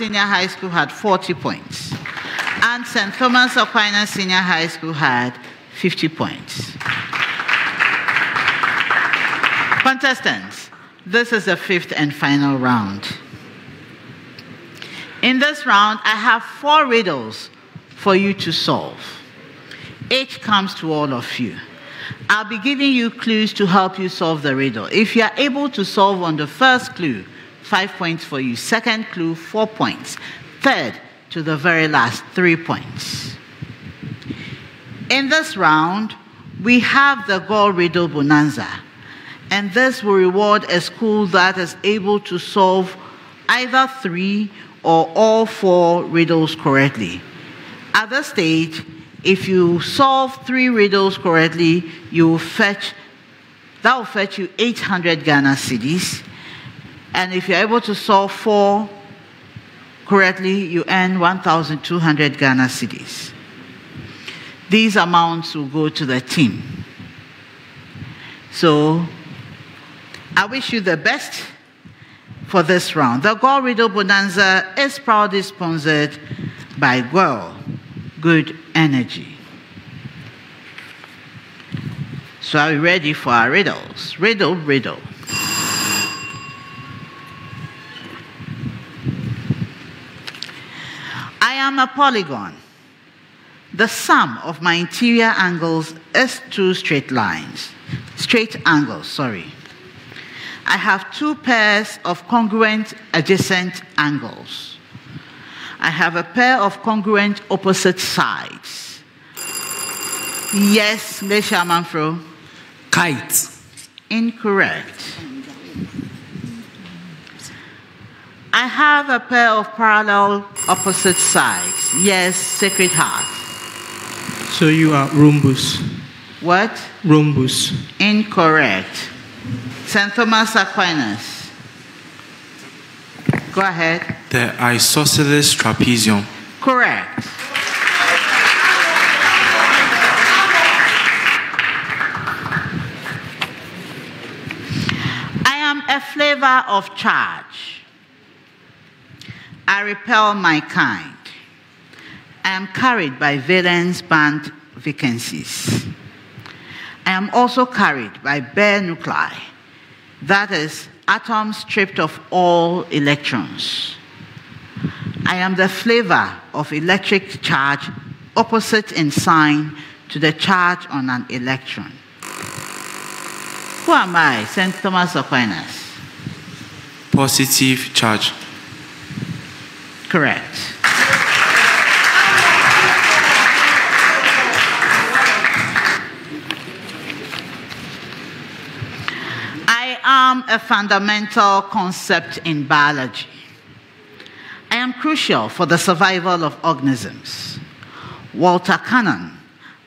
Senior High School had 40 points, and St. Thomas Aquinas Senior High School had 50 points. Contestants, this is the fifth and final round. In this round, I have four riddles for you to solve. Each comes to all of you. I'll be giving you clues to help you solve the riddle. If you are able to solve on the first clue, five points for you. Second clue, four points. Third, to the very last, three points. In this round, we have the GOIL Riddle Bonanza, and this will reward a school that is able to solve either three or all four riddles correctly. At this stage, if you solve three riddles correctly, you will fetch, that will fetch you 800 Ghana cedis. And if you're able to solve four correctly, you earn 1,200 Ghana cedis. These amounts will go to the team. So I wish you the best for this round. The GOIL Riddle Bonanza is proudly sponsored by GOIL, Good Energy. So are we ready for our riddles? Riddle, riddle. I am a polygon. The sum of my interior angles is two straight lines. Straight angles, sorry. I have two pairs of congruent adjacent angles. I have a pair of congruent opposite sides. Yes, Ngleshie Amanfro. Kite. Incorrect. I have a pair of parallel opposite sides. Yes, Sacred Heart. So you are rhombus. What? Rhombus. Incorrect. St. Thomas Aquinas. Go ahead. The isosceles trapezium. Correct. I am a flavor of charge. I repel my kind. I am carried by valence band vacancies. I am also carried by bare nuclei, that is, atoms stripped of all electrons. I am the flavor of electric charge opposite in sign to the charge on an electron. Who am I? St. Thomas Aquinas. Positive charge. Correct. I am a fundamental concept in biology. I am crucial for the survival of organisms. Walter Cannon,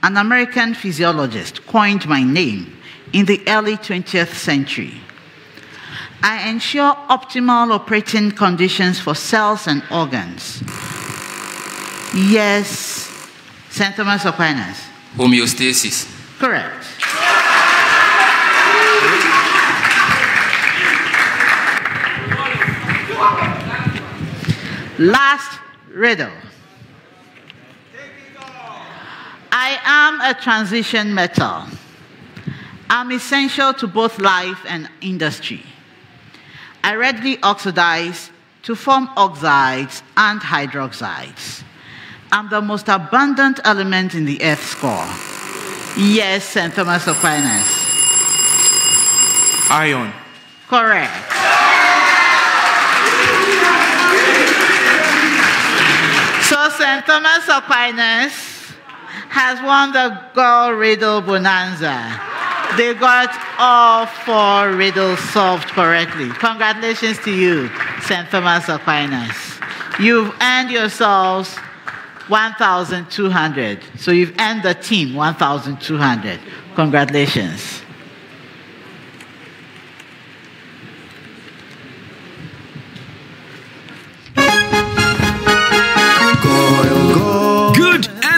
an American physiologist, coined my name in the early 20th century. I ensure optimal operating conditions for cells and organs. Yes, St. Thomas Aquinas. Homeostasis. Correct. Last riddle. I am a transition metal. I'm essential to both life and industry. I readily oxidize to form oxides and hydroxides. I'm the most abundant element in the Earth's core. Yes, St. Thomas Aquinas. Iron. Correct. So St. Thomas Aquinas has won the GOIL Riddle Bonanza. They got all four riddles solved correctly. Congratulations to you, St. Thomas Aquinas. You've earned yourselves 1,200. So you've earned the team 1,200. Congratulations.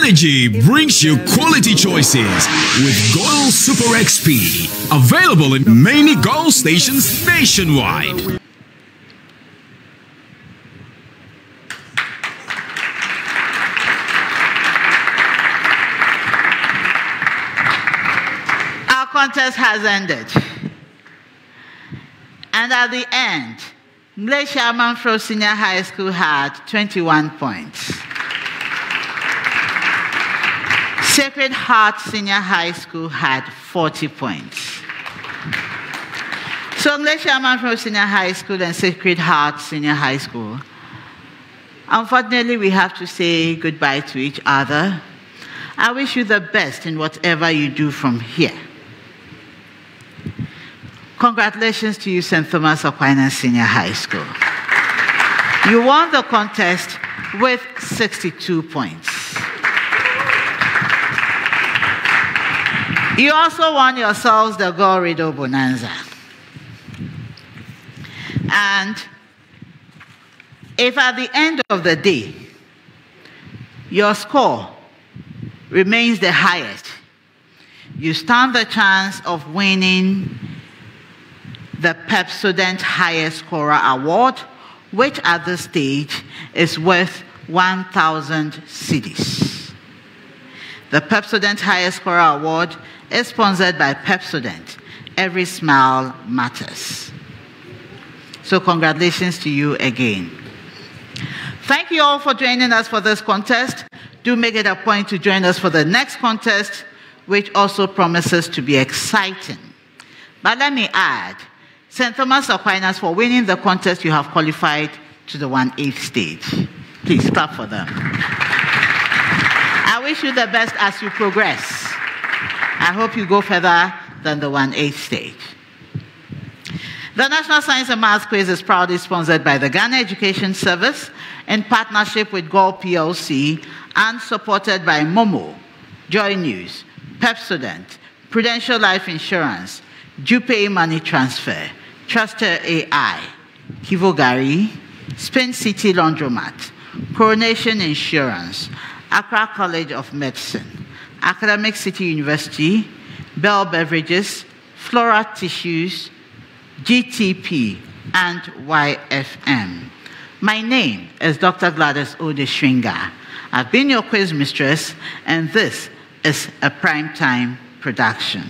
Energy brings you quality choices with Goil Super XP. Available in many Goil stations nationwide. Our contest has ended. And at the end, Ngleshie Amanfro Senior High School had 21 points. Sacred Heart Senior High School had 40 points. So Ngleshie Amanfro Senior High School and Sacred Heart Senior High School, unfortunately, we have to say goodbye to each other. I wish you the best in whatever you do from here. Congratulations to you, St. Thomas Aquinas Senior High School. You won the contest with 62 points. You also won yourselves the GOIL Riddle Bonanza. And if at the end of the day, your score remains the highest, you stand the chance of winning the Pepsodent Highest Scorer Award, which at this stage is worth 1,000 cedis. The Pepsodent Highest Scorer Award is sponsored by Pepsodent. Every smile matters. So, congratulations to you again. Thank you all for joining us for this contest. Do make it a point to join us for the next contest, which also promises to be exciting. But let me add, St. Thomas Aquinas, for winning the contest, you have qualified to the 1 8th stage. Please clap for them. I wish you the best as you progress. I hope you go further than the 1 8th stage. The National Science and Maths Quiz is proudly sponsored by the Ghana Education Service in partnership with GOIL PLC and supported by Momo, Joy News, Pepsodent, Prudential Life Insurance, Jupay Money Transfer, Truster AI, Kivo Gari, Spain City Laundromat, Coronation Insurance, Accra College of Medicine, Academic City University, Bell Beverages, Flora Tissues, GTP, and YFM. My name is Dr. Gladys Odeshringa. I've been your quiz mistress, and this is a primetime production.